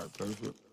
All right, perfect.